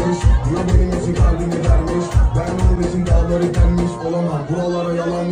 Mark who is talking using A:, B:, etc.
A: vermiş Niye benim için kalbini vermiş? Ben onun dağları denmiş olamam Buralara yalan